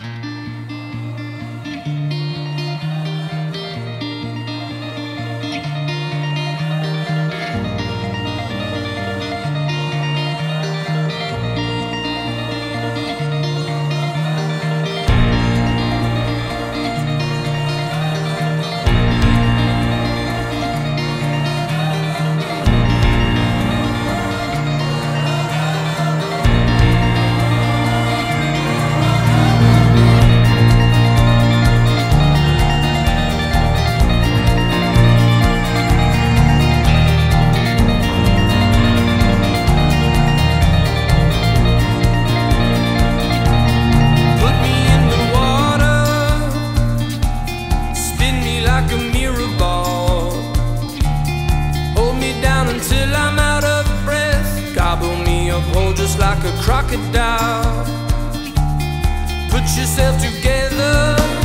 Put just like a crocodile. Put yourself together.